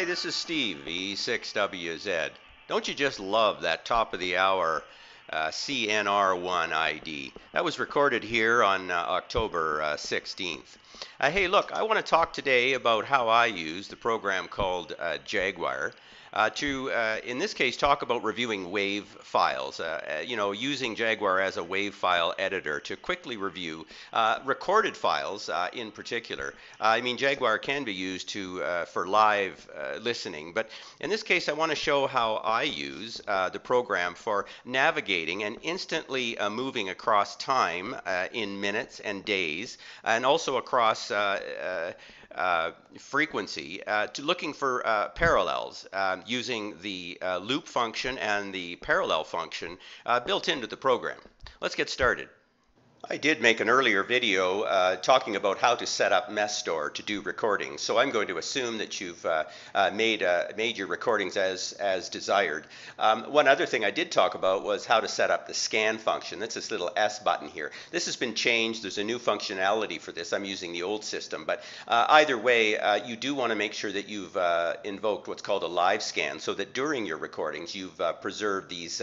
Hi, this is Steve, VE6WZ. Don't you just love that top of the hour uh, CNR1 ID? That was recorded here on uh, October uh, 16th. Uh, hey, look, I want to talk today about how I use the program called uh, Jaguar. Uh, to, uh, in this case, talk about reviewing WAV files. Uh, uh, you know, using Jaguar as a WAV file editor to quickly review recorded files in particular. I mean, Jaguar can be used to for live listening, but in this case, I want to show how I use the program for navigating and instantly moving across time in minutes and days, and also across. Uh, uh, uh, frequency to looking for parallels um, using the loop function and the parallel function built into the program. Let's get started. I did make an earlier video uh, talking about how to set up MessStore to do recordings, so I'm going to assume that you've uh, uh, made, uh, made your recordings as, as desired. Um, one other thing I did talk about was how to set up the scan function. That's this little S button here. This has been changed. There's a new functionality for this. I'm using the old system, but uh, either way, uh, you do want to make sure that you've invoked what's called a live scan so that during your recordings you've preserved these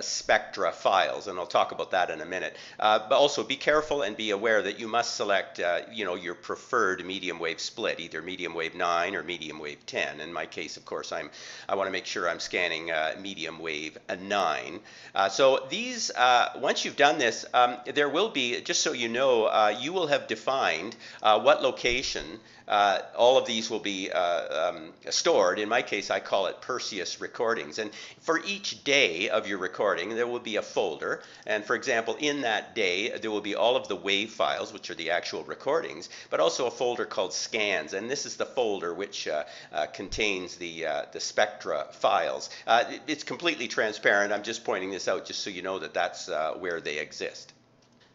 spectra files, and I'll talk about that in a minute. But also be careful and be aware that you must select, uh, you know, your preferred medium wave split, either medium wave 9 or medium wave 10. In my case, of course, I'm I want to make sure I'm scanning uh, medium wave uh, 9. Uh, so these, uh, once you've done this, um, there will be, just so you know, uh, you will have defined what location uh, all of these will be uh, um, stored. In my case, I call it Perseus recordings. And for each day of your recording, there will be a folder. And for example, in that day, there will be all of the WAV files, which are the actual recordings, but also a folder called scans. And this is the folder which uh, uh, contains the, uh, the spectra files. Uh, it- it's completely transparent. I'm just pointing this out just so you know that that's where they exist.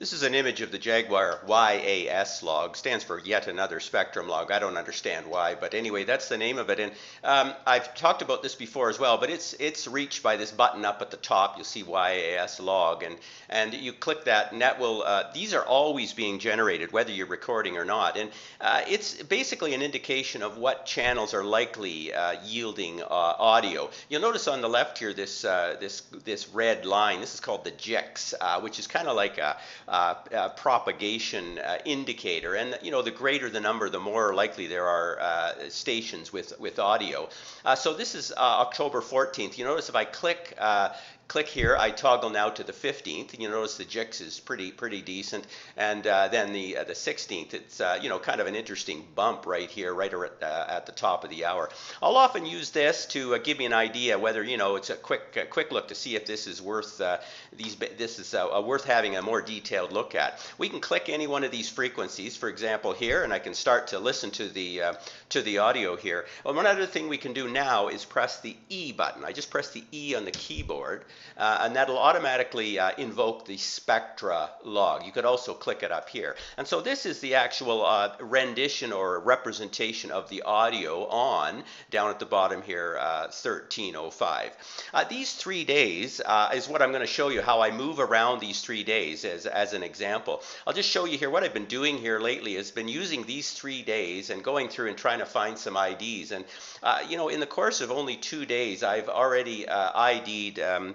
This is an image of the Jaguar YAS log, stands for yet another spectrum log. I don't understand why, but anyway, that's the name of it. And um, I've talked about this before as well, but it's it's reached by this button up at the top. You'll see YAS log, and and you click that, and that will. Uh, these are always being generated, whether you're recording or not, and uh, it's basically an indication of what channels are likely uh, yielding uh, audio. You'll notice on the left here this uh, this this red line. This is called the JIX, uh, which is kind of like a propagation uh, indicator. And you know, the greater the number, the more likely there are uh, stations with with audio. Uh, so this is uh, October 14th. You notice if I click. Click here. I toggle now to the 15th. You notice the JIX is pretty pretty decent, and uh, then the uh, the 16th. It's uh, you know kind of an interesting bump right here, right ar- uh, at the top of the hour. I'll often use this to uh, give me an idea whether you know it's a quick a quick look to see if this is worth these this is worth having a more detailed look at. We can click any one of these frequencies, for example here, and I can start to listen to the to the audio here. Well, one other thing we can do now is press the E button. I just press the E on the keyboard, uh, and that'll automatically uh, invoke the spectra log. You could also click it up here. And so this is the actual uh, rendition or representation of the audio on down at the bottom here, uh, 1305. Uh, these three days uh, is what I'm going to show you how I move around these three days as, as an example. I'll just show you here what I've been doing here lately has been using these three days and going through and trying to find some IDs. And, uh, you know, in the course of only two days, I've already uh, ID'd um,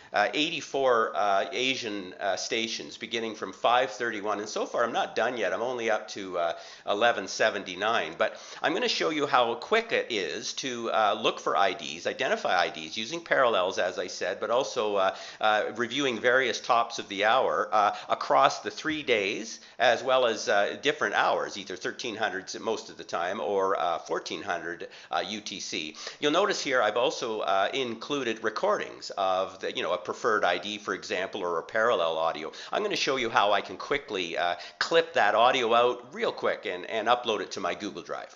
uh, 84 uh, Asian uh, stations beginning from 531. And so far, I'm not done yet. I'm only up to uh, 1179. But I'm going to show you how quick it is to uh, look for IDs, identify IDs using parallels, as I said, but also uh, uh, reviewing various tops of the hour uh, across the three days, as well as uh, different hours, either 1300s most of the time or uh, 1400 uh, UTC. You'll notice here I've also uh, included recordings of the, you know, preferred ID, for example, or a parallel audio. I'm going to show you how I can quickly uh, clip that audio out real quick and, and upload it to my Google Drive.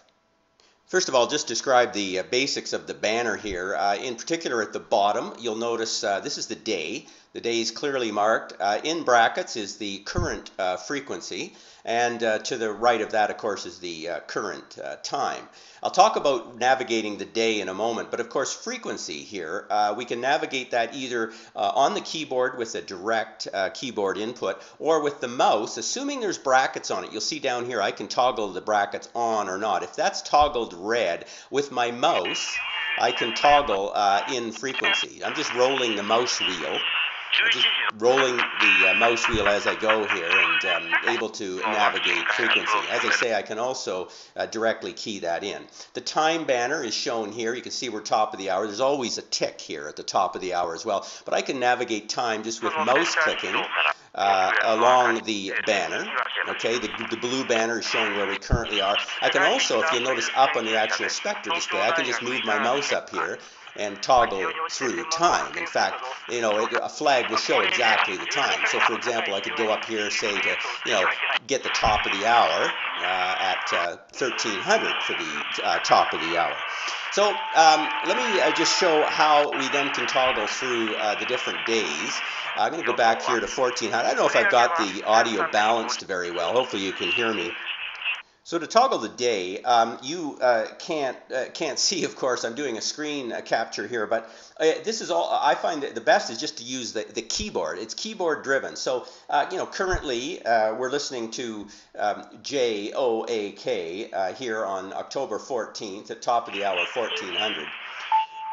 First of all, just describe the uh, basics of the banner here. Uh, in particular, at the bottom, you'll notice uh, this is the day. The days clearly marked. Uh, in brackets is the current uh, frequency, and uh, to the right of that, of course, is the uh, current uh, time. I'll talk about navigating the day in a moment, but of course, frequency here, uh, we can navigate that either on the keyboard with a direct keyboard input or with the mouse, assuming there's brackets on it. You'll see down here, I can toggle the brackets on or not. If that's toggled red, with my mouse, I can toggle in frequency. I'm just rolling the mouse wheel just rolling the uh, mouse wheel as I go here and um, able to navigate frequency. As I say, I can also uh, directly key that in. The time banner is shown here. You can see we're top of the hour. There's always a tick here at the top of the hour as well. But I can navigate time just with mouse clicking uh, along the banner. Okay, the, the blue banner is showing where we currently are. I can also, if you notice up on the actual Spectre display, I can just move my mouse up here and toggle through time. In fact, you know, a flag will show exactly the time. So, for example, I could go up here, say, to, you know, get the top of the hour uh, at uh, 1300 for the uh, top of the hour. So um, let me uh, just show how we then can toggle through uh, the different days. I'm going to go back here to 1400. I don't know if I've got the audio balanced very well. Hopefully you can hear me. So to toggle the day, um, you uh, can't uh, can't see, of course. I'm doing a screen uh, capture here, but uh, this is all. I find that the best is just to use the, the keyboard. It's keyboard driven. So uh, you know, currently uh, we're listening to um, J O A K here on October 14th at top of the hour, 1400,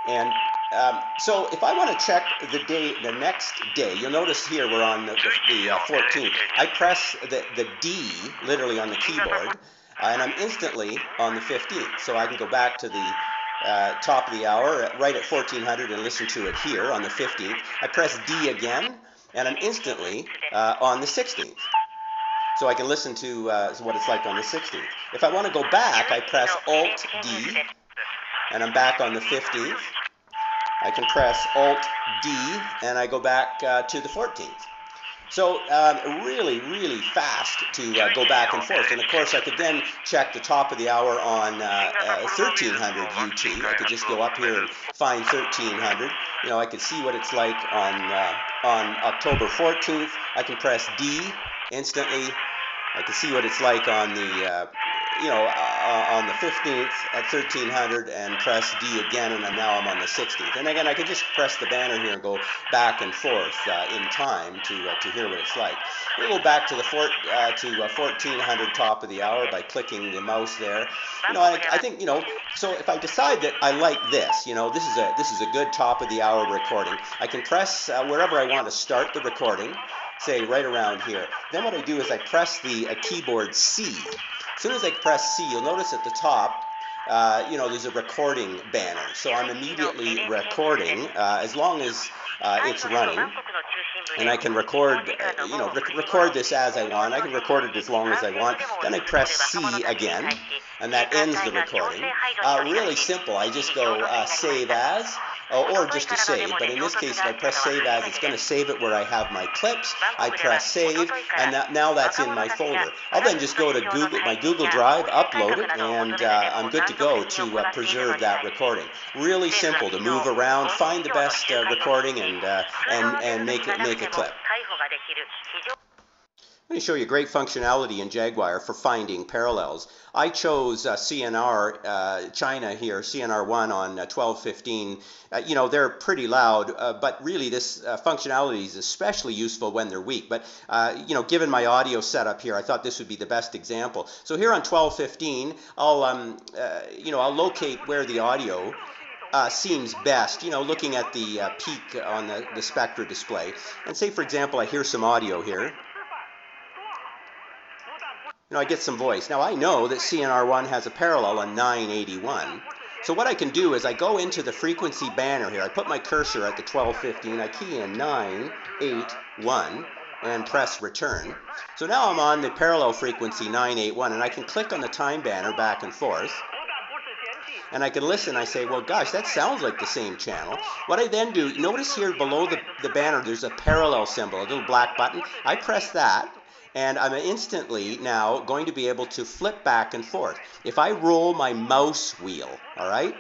and um, so if I want to check the day, the next day, you'll notice here we're on the, the, the 14th. I press the, the D literally on the keyboard and I'm instantly on the 15th. So I can go back to the uh, top of the hour, right at 1400, and listen to it here on the 15th. I press D again, and I'm instantly uh, on the 16th. So I can listen to uh, what it's like on the 16th. If I want to go back, I press Alt D, and I'm back on the 15th. I can press Alt D, and I go back uh, to the 14th. So um, really, really fast to uh, go back and forth. And of course, I could then check the top of the hour on uh, uh, 1300 UT. I could just go up here and find 1300. You know, I could see what it's like on uh, on October 14th. I can press D instantly. I can see what it's like on the uh, you know, uh, on the 15th at 1300 and press D again, and now I'm on the 16th. And again, I can just press the banner here and go back and forth uh, in time to uh, to hear what it's like. We'll go back to the fort, uh, to 1400 uh, top of the hour by clicking the mouse there. You know, I, I think you know. So if I decide that I like this, you know, this is a this is a good top of the hour recording. I can press uh, wherever I want to start the recording say right around here. Then what I do is I press the keyboard C soon as I press C, you'll notice at the top, uh, you know, there's a recording banner. So I'm immediately recording uh, as long as uh, it's running. And I can record, uh, you know, rec record this as I want. I can record it as long as I want. Then I press C again, and that ends the recording. Uh, really simple. I just go uh, save as, Oh, or just to save. But in this case, if I press save as, it's going to save it where I have my clips. I press save, and that, now that's in my folder. I'll then just go to Google, my Google Drive, upload it, and uh, I'm good to go to uh, preserve that recording. Really simple to move around, find the best uh, recording, and uh, and and make it make a clip. Let me show you great functionality in Jaguar for finding parallels. I chose uh, CNR uh, China here, CNR1 on uh, 1215. Uh, you know, they're pretty loud, uh, but really this uh, functionality is especially useful when they're weak. But, you know, given my audio setup here, I thought this would be the best example. So here on 1215, I'll, um, you know, I'll locate where the audio uh, seems best, you know, looking at the uh, peak on the, the Spectra display. And say, for example, I hear some audio here you know, I get some voice. Now I know that CNR1 has a parallel on 981. So what I can do is I go into the frequency banner here. I put my cursor at the 1215. I key in 981 and press return. So now I'm on the parallel frequency 981 and I can click on the time banner back and forth. And I can listen. I say, well, gosh, that sounds like the same channel. What I then do, notice here below the, the banner, there's a parallel symbol, a little black button. I press that and I'm instantly now going to be able to flip back and forth. If I roll my mouse wheel, all right,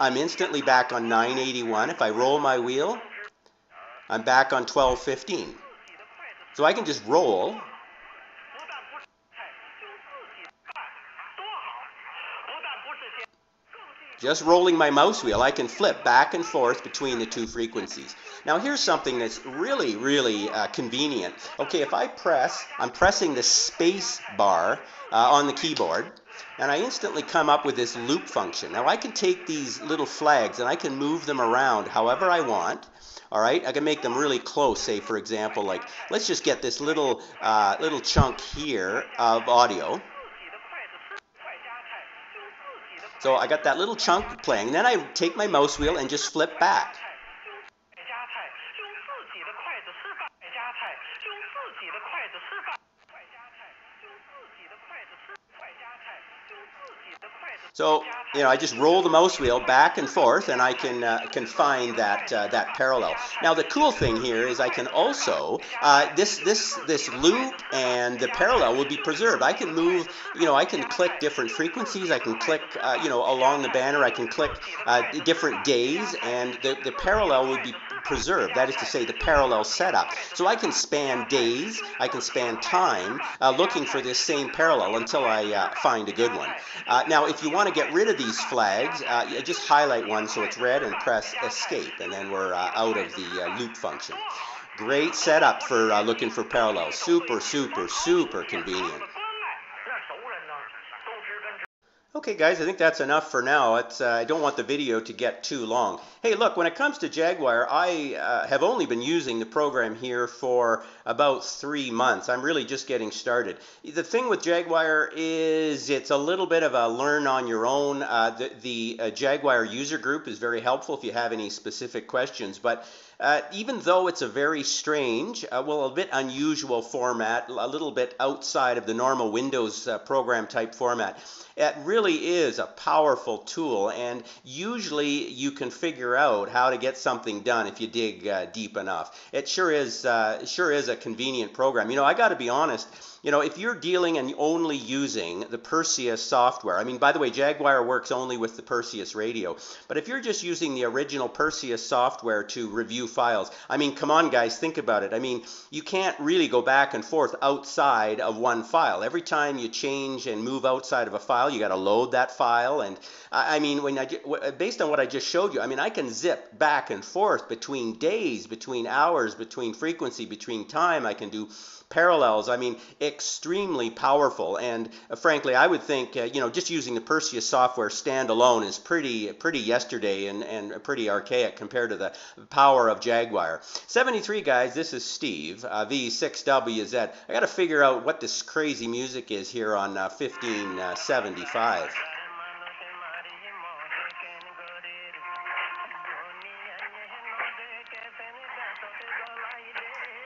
I'm instantly back on 981. If I roll my wheel, I'm back on 1215. So I can just roll Just rolling my mouse wheel, I can flip back and forth between the two frequencies. Now here's something that's really, really uh, convenient. Okay, if I press, I'm pressing the space bar uh, on the keyboard, and I instantly come up with this loop function. Now I can take these little flags and I can move them around however I want. All right, I can make them really close. Say, for example, like let's just get this little uh, little chunk here of audio. So I got that little chunk playing. Then I take my mouse wheel and just flip back. So, you know, I just roll the mouse wheel back and forth and I can, uh, can find that, uh, that parallel. Now, the cool thing here is I can also, uh, this, this, this loop and the parallel will be preserved. I can move, you know, I can click different frequencies. I can click, uh, you know, along the banner. I can click uh, different days and the, the parallel would be preserved. That is to say, the parallel setup. So I can span days, I can span time, uh, looking for this same parallel until I uh, find a good one. Uh, now, if you want to get rid of these flags, uh, just highlight one so it's red and press escape, and then we're uh, out of the uh, loop function. Great setup for looking for parallels. Super, super, super convenient. Okay, guys, I think that's enough for now. Uh, I don't want the video to get too long. Hey, look, when it comes to Jaguar, I uh, have only been using the program here for about three months. I'm really just getting started. The thing with Jaguar is it's a little bit of a learn on your own. Uh, the, the uh, Jaguar user group is very helpful if you have any specific questions, but uh, even though it's a very strange, uh, well, a bit unusual format, a little bit outside of the normal Windows uh, program type format, it really is a powerful tool, and usually you can figure out how to get something done if you dig uh, deep enough. It sure is, uh, sure is a convenient program. You know, I got to be honest. You know, if you're dealing and only using the Perseus software, I mean, by the way, Jaguar works only with the Perseus radio, but if you're just using the original Perseus software to review files, I mean, come on, guys, think about it. I mean, you can't really go back and forth outside of one file. Every time you change and move outside of a file, you got to load that file. And I mean, when I, based on what I just showed you, I mean, I can zip back and forth between days, between hours, between frequency, between time. I can do parallels. I mean, extremely powerful. And uh, frankly, I would think, uh, you know, just using the Perseus software standalone is pretty, pretty yesterday and, and pretty archaic compared to the power of Jaguar. 73 guys, this is Steve, uh, VE6WZ. I got to figure out what this crazy music is here on uh, 1575.